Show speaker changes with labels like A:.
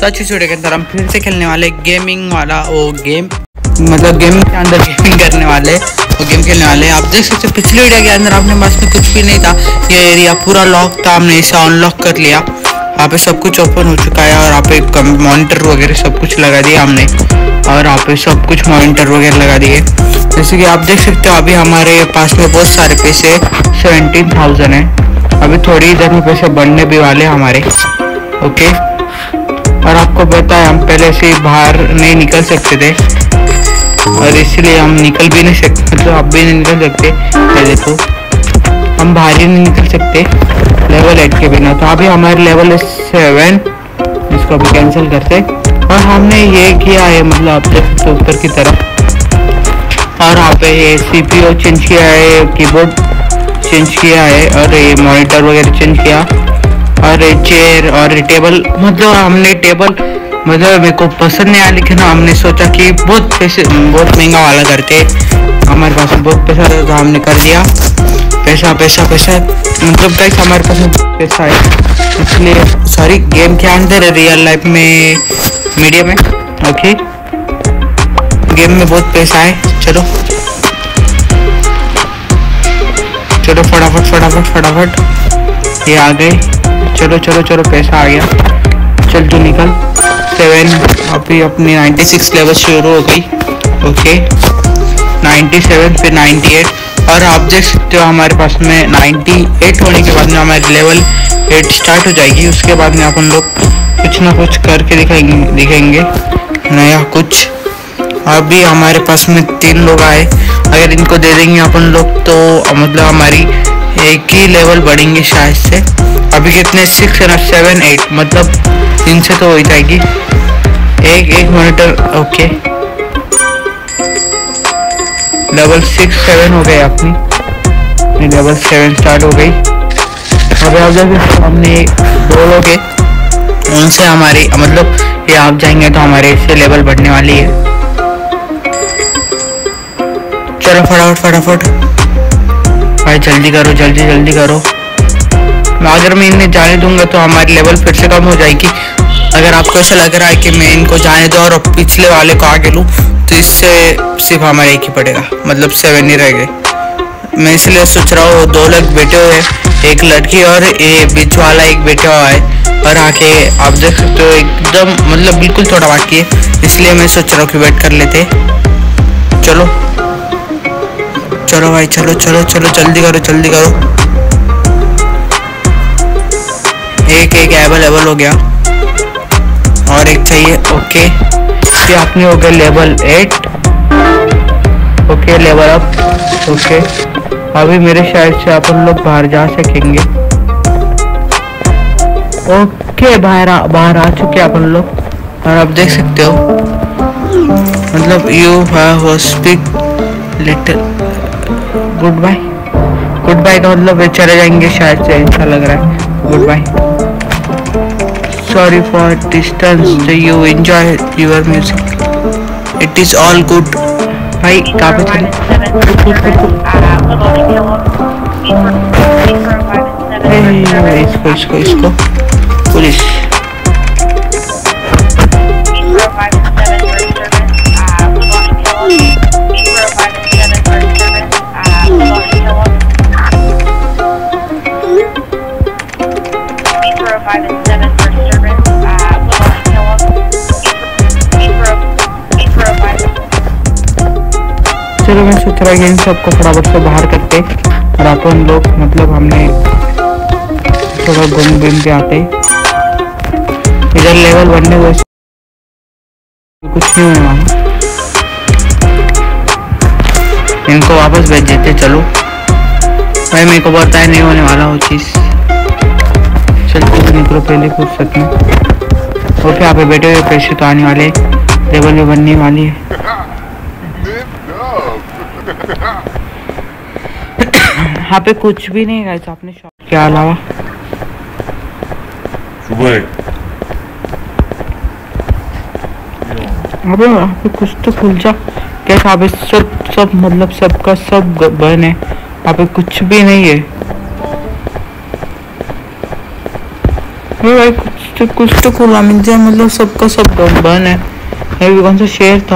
A: तो अच्छी के अंदर हम फिर से खेलने वाले गेमिंग वाला वो गेम मतलब गेमिंग के अंदर गेमिंग करने वाले, वो गेम खेलने वाले। आप देख सकते पिछली वीडियो के अंदर आपने पास में कुछ भी नहीं था। ये एरिया पूरा लॉक था, हमने इसे अनलॉक कर लिया। यहाँ पे सब कुछ ओपन हो चुका है और यहाँ पे मॉनिटर वगैरह सब कुछ लगा दिया हमने। और यहाँ पे सब कुछ मॉनिटर वगैरह लगा दिए। जैसे कि आप देख सकते हो, अभी हमारे पास में बहुत सारे पैसे सेवेंटीन थाउज़ेंड है। अभी थोड़ी देर में पैसे बढ़ने भी वाले हमारे। ओके और आपको पता है, हम पहले से बाहर नहीं निकल सकते थे। और इसलिए हम निकल भी नहीं सकते। मतलब आप भी नहीं निकल सकते। ये देखो, हम बाहर ही नहीं निकल सकते लेवल एट के बिना। तो अभी हमारे लेवल सेवन इसको अभी कैंसिल करते और हमने ये किया है मतलब आप देख सकते ऊपर की तरफ़। और यहाँ पे ये सी पी ओ चेंज किया है कीबोर्ड चेंज किया है, और ये मॉनिटर वगैरह चेंज किया। और चेयर और टेबल मतलब हमने टेबल मतलब मेरे को पसंद नहीं आया, लेकिन हमने सोचा कि बहुत पैसे, बहुत महँगा वाला करके हमारे पास बहुत पैसा था तो हमने कर दिया। पैसा पैसा पैसा मतलब गाइस हमारे पास पैसा है। इसलिए सॉरी गेम के अंदर रियल लाइफ में मीडियम में ओके गेम में बहुत पैसा है, चलो। चलो फटाफट फटाफट फटाफट। ये आ गए चलो चलो चलो, पैसा आ गया। चल, तू निकल। सेवन, अभी अपनी 96 लेवल शुरू हो गई। ओके 97 फिर 98 और सकते हो हमारे पास में 98 होने के बाद में हमारी लेवल 8 स्टार्ट हो जाएगी। उसके बाद में अपन लोग कुछ ना कुछ करके दिखाएँगे, दिखेंगे। नया कुछ। अभी हमारे पास में तीन लोग आए। अगर इनको दे देंगे अपन लोग तो मतलब हमारी एक ही लेवल बढ़ेंगे शायद से। अभी कितने? सिक्स एंड सेवन एट मतलब इनसे तो हो जाएगी। एक एक monitor okay level six seven हो गए अपनी। लेवल सेवन स्टार्ट हो गई। अभी आप जब हमने दो लोग हैं उनसे हमारी मतलब ये आप जाएँगे तो हमारे इससे लेवल बढ़ने वाली है। चलो फटाफट फटाफट। भाई जल्दी करो, जल्दी जल्दी करो। अगर मैं इन्हें जाने दूँगा तो हमारी लेवल फिर से कम हो जाएगी। अगर आपको ऐसा लग रहा है कि मैं इनको जाने दूँ और पिछले वाले को आगे लूँ तो इससे सिर्फ़ हमारे एक ही पड़ेगा। मतलब सेवन ही रह गए। मैं इसलिए सोच रहा हूँ, दो लोग बैठे हुए एक लड़की और ये बीच वाला एक बैठा हुआ है। और आके आप देख सकते हो, एकदम मतलब बिल्कुल थोड़ा बाकी है। इसलिए मैं सोच रहा हूँ कि वेट कर लेते। चलो। चलो भाई, चलो चलो चलो, जल्दी करो जल्दी करो। एक एक अवेलेबल हो गया। और एक चाहिए ओके ये आपने हो गया level eight okay level up okay अभी मेरे शायद से अपन लोग बाहर जा सकेंगे। ओके बाहर बाहर आ चुके अपन लोग। और आप देख सकते हो। मतलब you have speak little goodbye goodbye का मतलब चले जाएँगे शायद से ऐसा लग रहा है। Goodbye sorry for distance you enjoy your music it is all good भाई कहाँ पे चले इसको इसको इसको। पुलिस चलो मैं सोच रहा इन सबको फटाफट से बाहर करते और अपन लोग मतलब हमने थोड़ा घूम घूम के आते इधर लेवल बढ़ने को कुछ नहीं हुआ इनको वापस भेज देते, चलो। भाई, मेरे को पता नहीं होने वाला वो चीज़। चलते तो निकलो पहले फुर्सत में ओके यहाँ पे बैठे हुए पैसे तो आने वाले लेवल भी बनने वाली है। यहाँ पे कुछ भी नहीं है आपने शॉप के अलावा। अबे यहाँ पे कुछ तो खुल जा। कैसा अबे सब सब मतलब सबका सब बन है। यहाँ पे कुछ भी नहीं है। अरे भाई कुछ तो कुछ तो खुला मिल जाए मतलब सबका सब बन है। ये भी कौन सा शेर था?